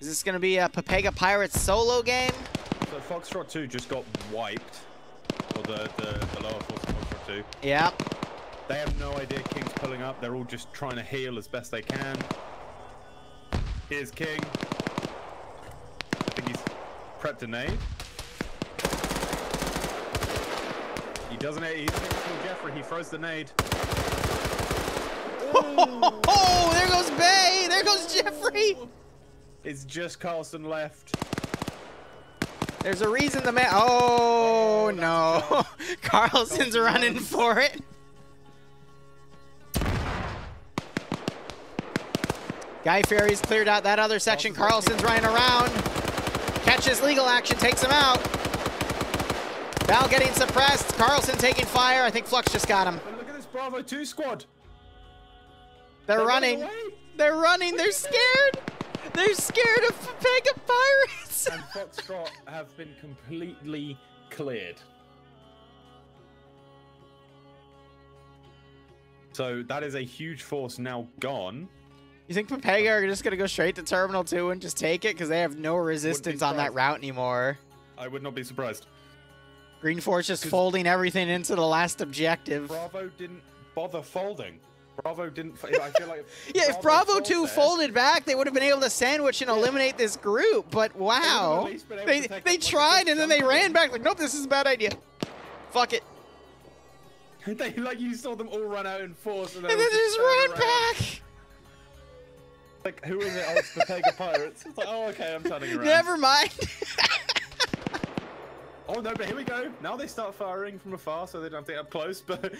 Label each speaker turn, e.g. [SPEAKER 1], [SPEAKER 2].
[SPEAKER 1] Is this going to be a Pepega Pirates solo game?
[SPEAKER 2] So Foxtrot 2 just got wiped. Or the, the, the lower force of Foxtrot 2.
[SPEAKER 1] Yeah.
[SPEAKER 2] They have no idea King's pulling up. They're all just trying to heal as best they can. Here's King. I think he's prepped a nade. He doesn't. He doesn't kill Jeffrey. He throws the nade.
[SPEAKER 1] Oh, there goes Bay. There goes Jeffrey.
[SPEAKER 2] Oh, It's just Carlson left.
[SPEAKER 1] There's a reason the man. Oh, oh no. Carlson's running for it. Guy Ferry's cleared out that other section. Carlson's running around. Catches legal action, takes him out. Val getting suppressed. Carlson taking fire. I think Flux just got him.
[SPEAKER 2] But look at this Bravo 2 squad.
[SPEAKER 1] They're
[SPEAKER 2] They're
[SPEAKER 1] running.
[SPEAKER 2] running.
[SPEAKER 1] They're running. They're scared. They're scared of Pega Pirates.
[SPEAKER 2] And Foxtrot have been completely cleared. So that is a huge force now gone.
[SPEAKER 1] You think Pepega are just gonna go straight to Terminal 2 and just take it? Because they have no resistance on that route anymore.
[SPEAKER 2] I would not be surprised.
[SPEAKER 1] Green Force just folding everything into the last objective.
[SPEAKER 2] Bravo didn't bother folding. Bravo didn't. I feel like.
[SPEAKER 1] Yeah, if Bravo 2
[SPEAKER 2] there-
[SPEAKER 1] folded back, they would have been able to sandwich and eliminate this group. But wow.
[SPEAKER 2] least been able
[SPEAKER 1] They,
[SPEAKER 2] to
[SPEAKER 1] they tried and then they ran back like, nope, this is a bad idea. Fuck it.
[SPEAKER 2] they like you saw them all run out in force, and,
[SPEAKER 1] And then they just ran
[SPEAKER 2] around.
[SPEAKER 1] back.
[SPEAKER 2] Like who is it? Oh, it's the Pega Pirates. It's like, oh, okay, I'm turning around.
[SPEAKER 1] Never mind.
[SPEAKER 2] Oh no, but here we go. Now they start firing from afar, so they don't have to get up close. But